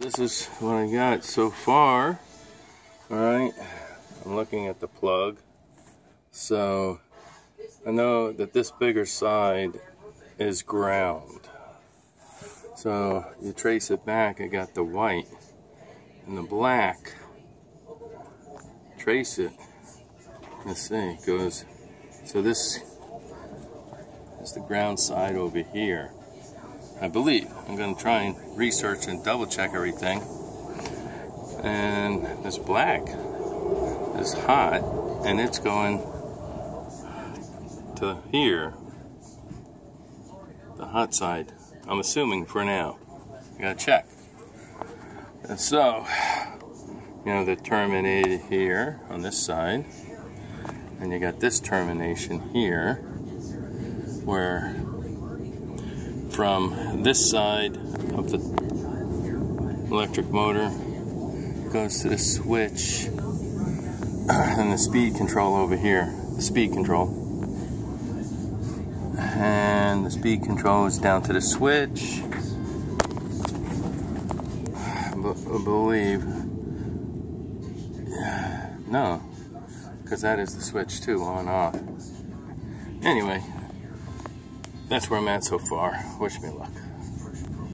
This is what I got so far. Alright, I'm looking at the plug. So, I know that this bigger side is ground. So, you trace it back, I got the white and the black. Trace it. Let's see, it goes, so this is the ground side over here. I believe. I'm going to try and research and double check everything. And this black is hot and it's going to here. The hot side. I'm assuming for now. I gotta check. And so, you know, the terminated here on this side. And you got this termination here where from this side of the electric motor. Goes to the switch. And the speed control over here. The speed control. And the speed control is down to the switch. I believe no because that is the switch too on off. Anyway that's where I'm at so far. Wish me luck.